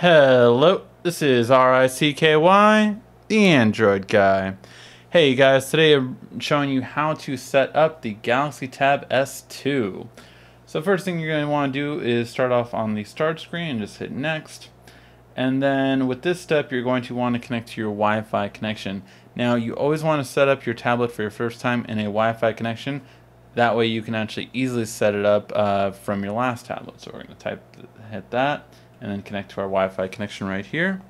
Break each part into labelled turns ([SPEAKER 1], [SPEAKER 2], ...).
[SPEAKER 1] Hello, this is R-I-C-K-Y, the Android guy. Hey guys, today I'm showing you how to set up the Galaxy Tab S2. So first thing you're going to want to do is start off on the start screen and just hit next. And then with this step, you're going to want to connect to your Wi-Fi connection. Now you always want to set up your tablet for your first time in a Wi-Fi connection. That way you can actually easily set it up uh, from your last tablet. So we're going to type, hit that and then connect to our Wi-Fi connection right here.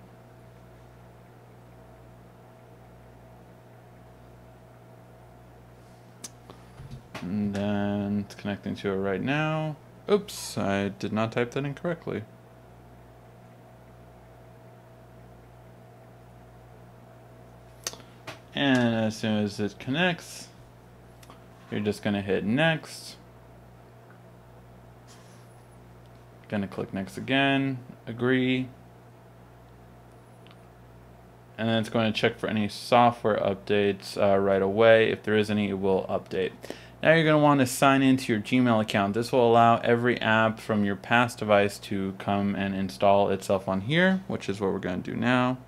[SPEAKER 1] And then it's connecting to it right now. Oops, I did not type that incorrectly. And as soon as it connects, you're just going to hit next. Gonna click next again, agree. And then it's going to check for any software updates uh, right away. If there is any, it will update. Now you're going to want to sign into your Gmail account. This will allow every app from your past device to come and install itself on here, which is what we're going to do now.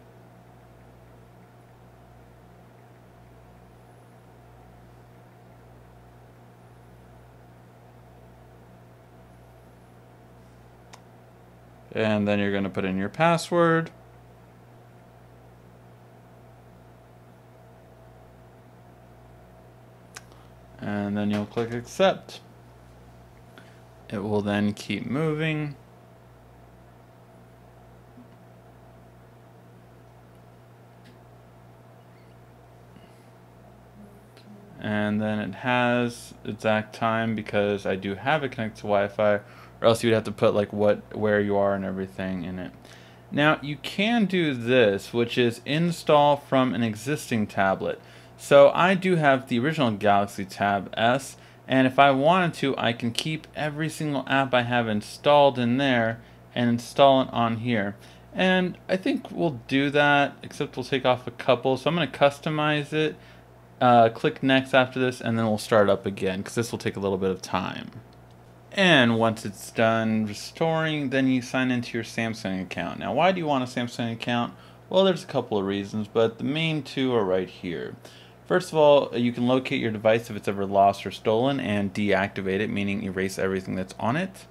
[SPEAKER 1] And then you're going to put in your password. And then you'll click accept. It will then keep moving. and then it has exact time because I do have it connected to Wi-Fi or else you'd have to put like what where you are and everything in it. Now you can do this, which is install from an existing tablet. So I do have the original Galaxy Tab S, and if I wanted to, I can keep every single app I have installed in there and install it on here. And I think we'll do that, except we'll take off a couple. So I'm going to customize it, uh, click next after this, and then we'll start up again, because this will take a little bit of time. And once it's done restoring, then you sign into your Samsung account. Now, why do you want a Samsung account? Well, there's a couple of reasons, but the main two are right here. First of all, you can locate your device if it's ever lost or stolen and deactivate it, meaning erase everything that's on it.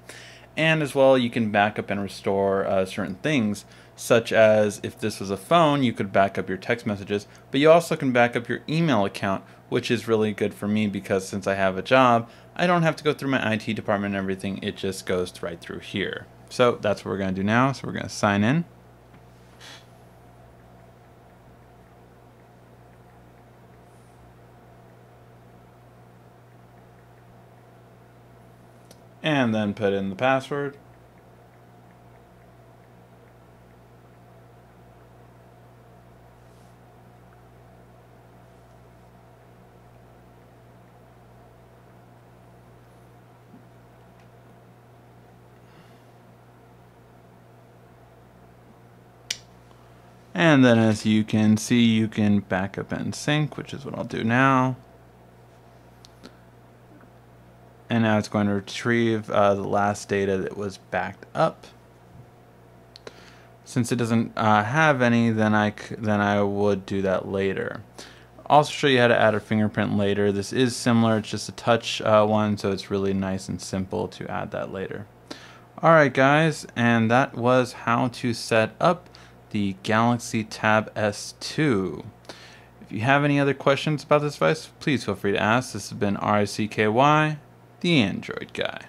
[SPEAKER 1] And as well, you can back up and restore uh, certain things, such as if this was a phone, you could back up your text messages, but you also can back up your email account, which is really good for me because since I have a job, I don't have to go through my IT department and everything. It just goes right through here. So that's what we're going to do now. So we're going to sign in. And then put in the password. And then as you can see, you can back up and sync, which is what I'll do now. And now it's going to retrieve uh, the last data that was backed up. Since it doesn't uh, have any, then I, then I would do that later. I'll also show you how to add a fingerprint later. This is similar, it's just a touch uh, one, so it's really nice and simple to add that later. Alright guys, and that was how to set up the Galaxy Tab S2. If you have any other questions about this device, please feel free to ask. This has been R-I-C-K-Y, the Android Guy.